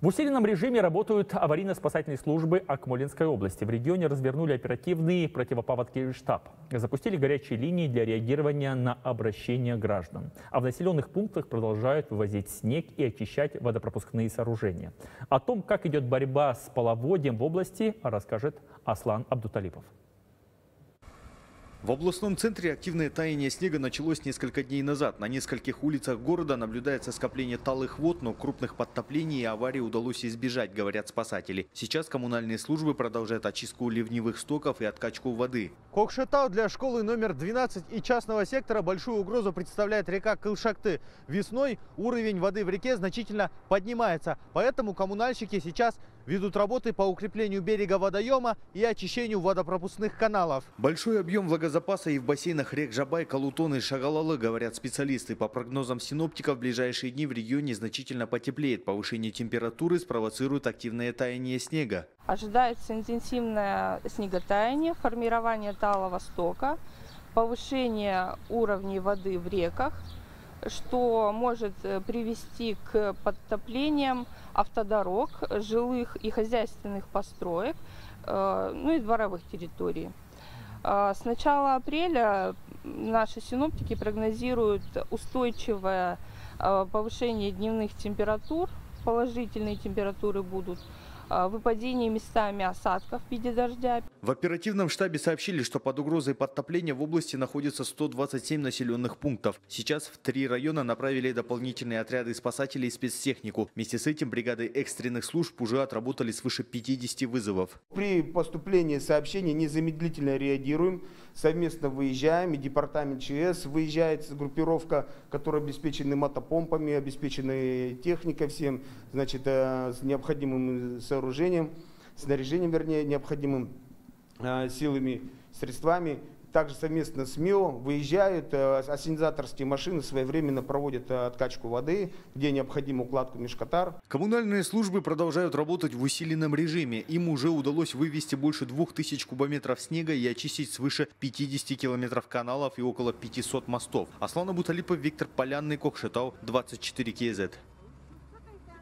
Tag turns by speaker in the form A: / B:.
A: В усиленном режиме работают аварийно-спасательные службы Акмолинской области. В регионе развернули оперативный противопаводковый штаб. Запустили горячие линии для реагирования на обращения граждан. А в населенных пунктах продолжают вывозить снег и очищать водопропускные сооружения. О том, как идет борьба с половодьем в области, расскажет Аслан Абдуталипов.
B: В областном центре активное таяние снега началось несколько дней назад. На нескольких улицах города наблюдается скопление талых вод, но крупных подтоплений и аварий удалось избежать, говорят спасатели. Сейчас коммунальные службы продолжают очистку ливневых стоков и откачку воды.
C: Кокшетау для школы номер 12 и частного сектора большую угрозу представляет река Кылшакты. Весной уровень воды в реке значительно поднимается, поэтому коммунальщики сейчас ведут работы по укреплению берега водоема и очищению водопропускных каналов.
B: Большой объем влагозапаса и в бассейнах рек Жабай, Калутон и Шагалалы, говорят специалисты. По прогнозам синоптиков, в ближайшие дни в регионе значительно потеплеет. Повышение температуры спровоцирует активное таяние снега.
D: Ожидается интенсивное снеготаяние, формирование талого стока, повышение уровней воды в реках, что может э, привести к подтоплениям автодорог, жилых и хозяйственных построек, э, ну и дворовых территорий. Э, с начала апреля наши синоптики прогнозируют устойчивое повышение дневных температур, положительные температуры будут – а, выпадение местами осадков в виде дождя.
B: В оперативном штабе сообщили, что под угрозой подтопления в области находится 127 населенных пунктов. Сейчас в три района направили дополнительные отряды спасателей и спецтехнику. Вместе с этим бригады экстренных служб уже отработали свыше 50 вызовов.
E: При поступлении сообщений незамедлительно реагируем, совместно выезжаем, и департамент ЧС выезжает, группировка, которая обеспечена мотопомпами, обеспечена техникой всем, значит, э, с необходимым сооружением, снаряжением, вернее, необходимым э, силами, средствами также совместно с МИО выезжают, э, ассенизаторские машины своевременно проводят э, откачку воды, где необходима укладку межкотар.
B: Коммунальные службы продолжают работать в усиленном режиме. Им уже удалось вывести больше 2000 кубометров снега и очистить свыше 50 километров каналов и около 500 мостов. Аслан Абуталипов, Виктор Полянный, Кокшетау, 24 КЗ.